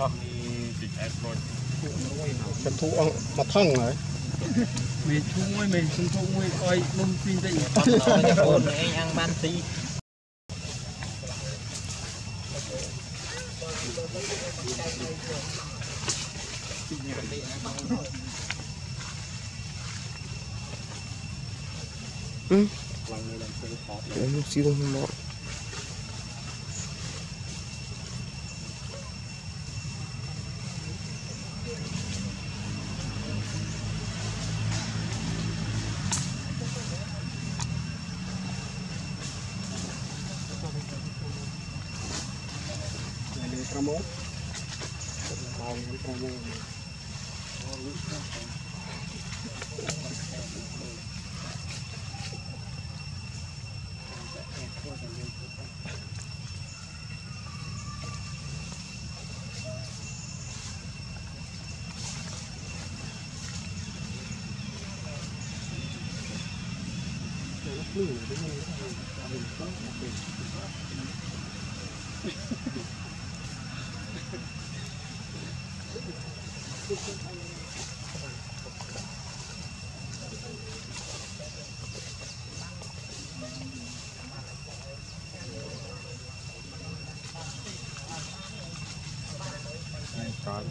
ដោះនេះតិចអែតរួចចន្ទុអង្គមកថងហើយមានឈ្មោះមួយមានឈ្មោះមួយអុយនំពីតិចបាត់ដល់កូនឯងអាំងបានទីទីញ៉ាំទេណា嗯，我们西东风暴。Ultramont. Thank you. Aí, cara.